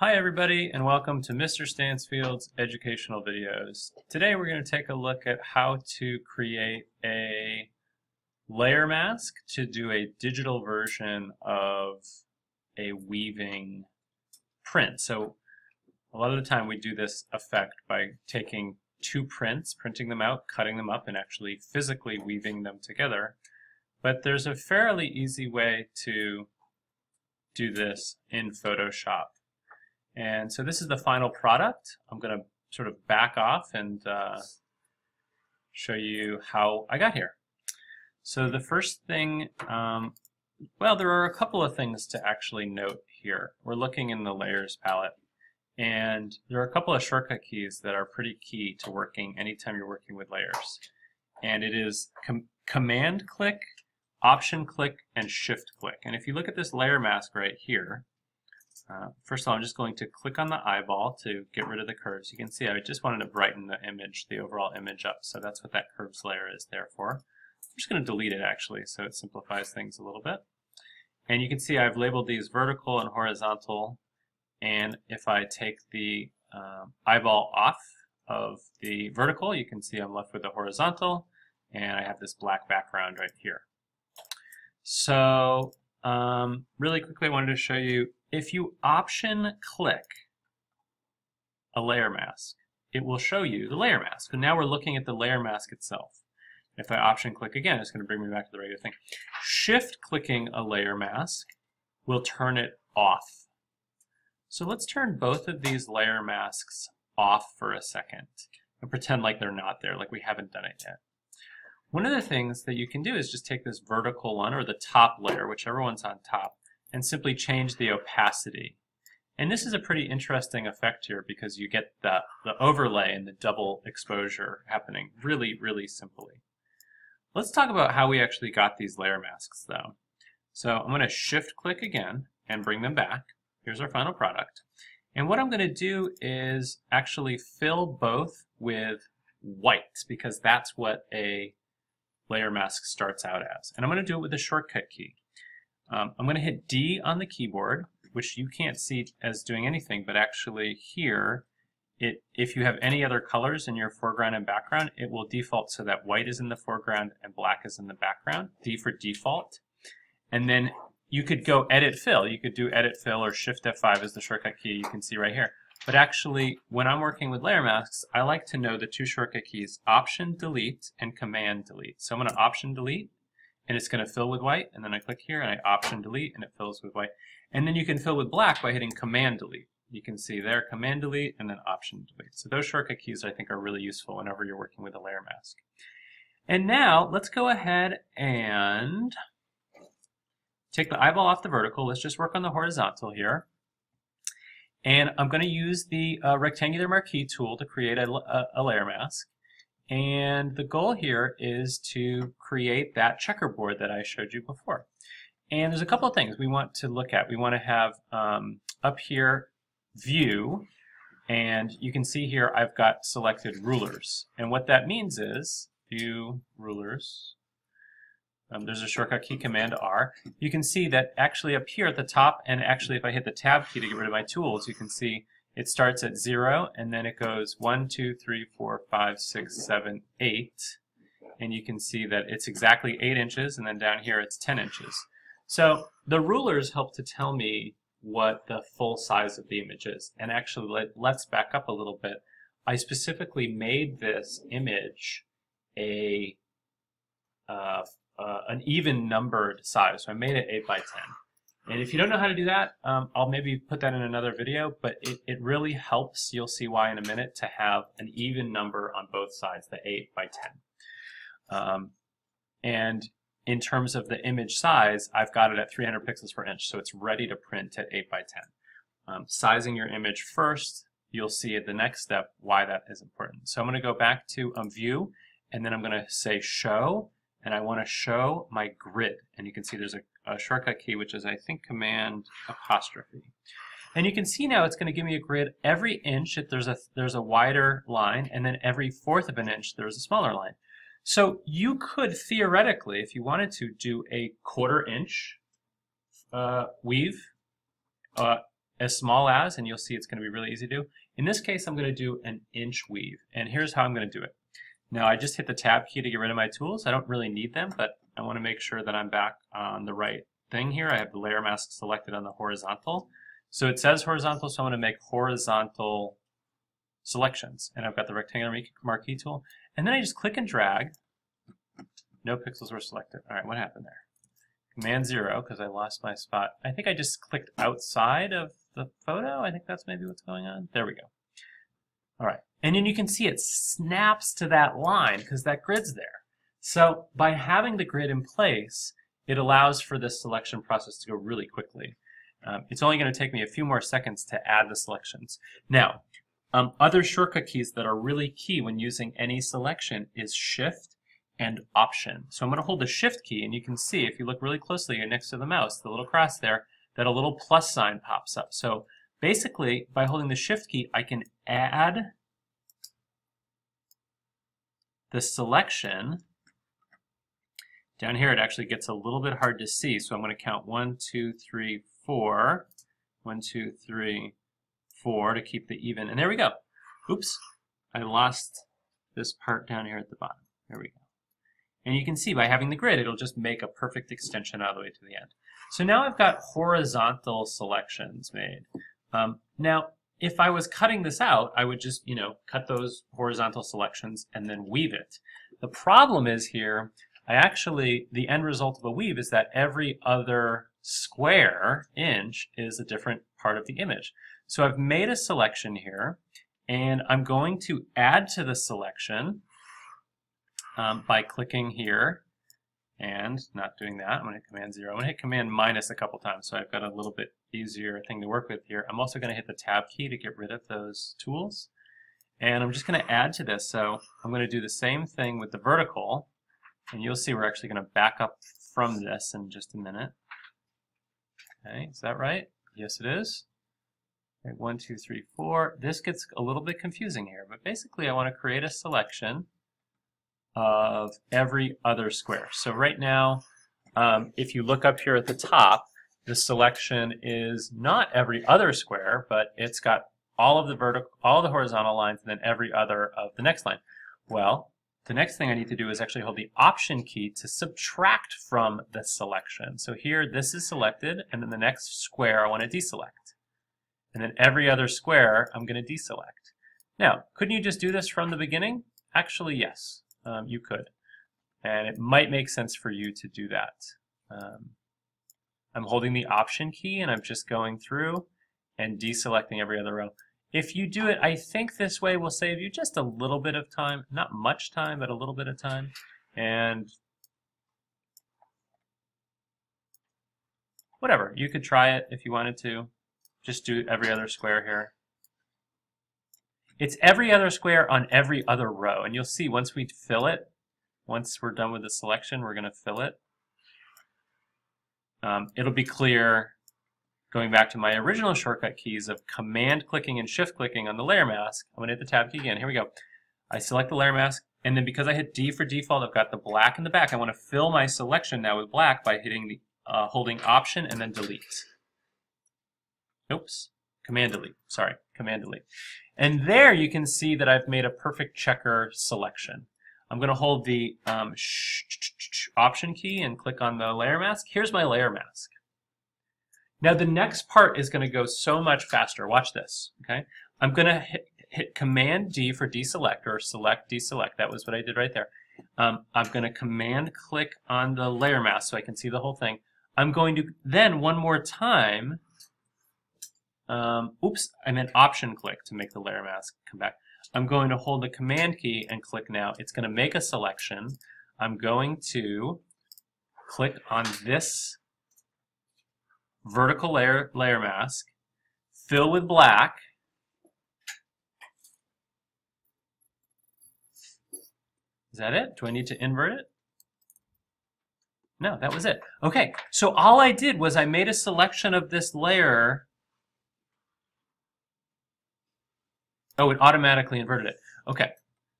Hi everybody and welcome to Mr. Stansfield's educational videos. Today we're going to take a look at how to create a layer mask to do a digital version of a weaving print. So a lot of the time we do this effect by taking two prints, printing them out, cutting them up, and actually physically weaving them together. But there's a fairly easy way to do this in Photoshop. And so this is the final product. I'm going to sort of back off and uh, show you how I got here. So the first thing, um, well, there are a couple of things to actually note here. We're looking in the layers palette. And there are a couple of shortcut keys that are pretty key to working anytime you're working with layers. And it is com command click, option click, and shift click. And if you look at this layer mask right here, uh, first of all, I'm just going to click on the eyeball to get rid of the curves. You can see I just wanted to brighten the image, the overall image up, so that's what that curves layer is there for. I'm just going to delete it actually, so it simplifies things a little bit. And you can see I've labeled these vertical and horizontal, and if I take the um, eyeball off of the vertical, you can see I'm left with the horizontal, and I have this black background right here. So um, really quickly I wanted to show you if you option click a layer mask, it will show you the layer mask. And now we're looking at the layer mask itself. If I option click again, it's going to bring me back to the regular thing. Shift clicking a layer mask will turn it off. So let's turn both of these layer masks off for a second and pretend like they're not there, like we haven't done it yet. One of the things that you can do is just take this vertical one or the top layer, whichever one's on top, and simply change the opacity. And this is a pretty interesting effect here because you get the, the overlay and the double exposure happening really, really simply. Let's talk about how we actually got these layer masks though. So I'm going to shift click again and bring them back. Here's our final product. And what I'm going to do is actually fill both with white because that's what a layer mask starts out as. And I'm going to do it with a shortcut key. Um, I'm going to hit D on the keyboard, which you can't see as doing anything, but actually here, it, if you have any other colors in your foreground and background, it will default so that white is in the foreground and black is in the background, D for default. And then you could go edit fill. You could do edit fill or shift F5 is the shortcut key you can see right here. But actually, when I'm working with layer masks, I like to know the two shortcut keys, option delete and command delete. So I'm going to option delete and it's going to fill with white and then I click here and I option delete and it fills with white. And then you can fill with black by hitting command delete. You can see there command delete and then option delete. So those shortcut keys I think are really useful whenever you're working with a layer mask. And now let's go ahead and take the eyeball off the vertical. Let's just work on the horizontal here and I'm going to use the uh, rectangular marquee tool to create a, a, a layer mask and the goal here is to create that checkerboard that I showed you before. And there's a couple of things we want to look at. We want to have um, up here view, and you can see here I've got selected rulers. And what that means is view rulers. Um, there's a shortcut key command R. You can see that actually up here at the top, and actually if I hit the tab key to get rid of my tools, you can see it starts at 0 and then it goes one, two, three, four, five, six, seven, eight, And you can see that it's exactly 8 inches and then down here it's 10 inches. So the rulers help to tell me what the full size of the image is. And actually, let, let's back up a little bit. I specifically made this image a uh, uh, an even numbered size. So I made it 8 by 10. And if you don't know how to do that, um, I'll maybe put that in another video, but it, it really helps, you'll see why in a minute, to have an even number on both sides, the 8 by 10. Um, and in terms of the image size, I've got it at 300 pixels per inch, so it's ready to print at 8 by 10. Um, sizing your image first, you'll see at the next step why that is important. So I'm going to go back to um, View, and then I'm going to say Show, and I want to show my grid. And you can see there's a a shortcut key, which is I think command apostrophe. And you can see now it's going to give me a grid every inch there's a there's a wider line and then every fourth of an inch there's a smaller line. So you could theoretically, if you wanted to, do a quarter inch uh, weave uh, as small as, and you'll see it's going to be really easy to do. In this case, I'm going to do an inch weave, and here's how I'm going to do it. Now, I just hit the tab key to get rid of my tools. I don't really need them, but I want to make sure that I'm back on the right thing here. I have the layer mask selected on the horizontal. So it says horizontal, so I'm going to make horizontal selections. And I've got the rectangular marquee tool. And then I just click and drag. No pixels were selected. All right, what happened there? Command zero, because I lost my spot. I think I just clicked outside of the photo. I think that's maybe what's going on. There we go. All right. And then you can see it snaps to that line because that grid's there. So by having the grid in place, it allows for this selection process to go really quickly. Um, it's only going to take me a few more seconds to add the selections. Now, um, other shortcut keys that are really key when using any selection is Shift and Option. So I'm going to hold the Shift key, and you can see if you look really closely next to the mouse, the little cross there, that a little plus sign pops up. So basically, by holding the Shift key, I can add the selection down here, it actually gets a little bit hard to see, so I'm going to count one, two, three, four. One, two, three, four to keep the even. And there we go. Oops, I lost this part down here at the bottom. There we go. And you can see by having the grid, it'll just make a perfect extension all the way to the end. So now I've got horizontal selections made. Um, now, if I was cutting this out, I would just, you know, cut those horizontal selections and then weave it. The problem is here I actually, the end result of a weave is that every other square inch is a different part of the image. So I've made a selection here, and I'm going to add to the selection um, by clicking here and not doing that. I'm going to hit Command 0. I'm going to hit Command minus a couple times, so I've got a little bit easier thing to work with here. I'm also going to hit the Tab key to get rid of those tools. And I'm just going to add to this. So I'm going to do the same thing with the vertical. And you'll see we're actually going to back up from this in just a minute. Okay, is that right? Yes, it is. Okay, one, two, three, four. This gets a little bit confusing here, but basically I want to create a selection of every other square. So right now, um, if you look up here at the top, the selection is not every other square, but it's got all of the vertical, all the horizontal lines, and then every other of the next line. Well, the next thing I need to do is actually hold the Option key to subtract from the selection. So here, this is selected, and then the next square I want to deselect. And then every other square I'm going to deselect. Now, couldn't you just do this from the beginning? Actually, yes, um, you could. And it might make sense for you to do that. Um, I'm holding the Option key, and I'm just going through and deselecting every other row. If you do it, I think this way will save you just a little bit of time, not much time, but a little bit of time. And whatever, you could try it if you wanted to. Just do every other square here. It's every other square on every other row. And you'll see once we fill it, once we're done with the selection, we're going to fill it. Um, it'll be clear Going back to my original shortcut keys of command clicking and shift clicking on the layer mask, I'm going to hit the tab key again. Here we go. I select the layer mask, and then because I hit D for default, I've got the black in the back. I want to fill my selection now with black by hitting the uh, holding Option and then Delete. Oops, Command Delete. Sorry, Command Delete. And there you can see that I've made a perfect checker selection. I'm going to hold the um, Option key and click on the layer mask. Here's my layer mask. Now the next part is going to go so much faster. Watch this, okay? I'm going to hit, hit Command D for deselect or select deselect. That was what I did right there. Um, I'm going to Command click on the layer mask so I can see the whole thing. I'm going to then one more time, um, oops, I meant Option click to make the layer mask come back. I'm going to hold the Command key and click now. It's going to make a selection. I'm going to click on this vertical layer, layer mask, fill with black, Is that it? Do I need to invert it? No, that was it. Okay, so all I did was I made a selection of this layer. Oh, it automatically inverted it. Okay,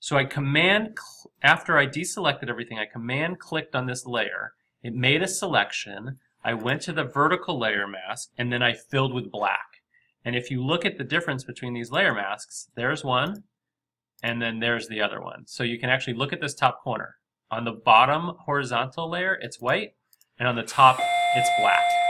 so I command, after I deselected everything, I command clicked on this layer. It made a selection. I went to the vertical layer mask and then I filled with black. And if you look at the difference between these layer masks, there's one, and then there's the other one. So you can actually look at this top corner. On the bottom horizontal layer, it's white, and on the top, it's black.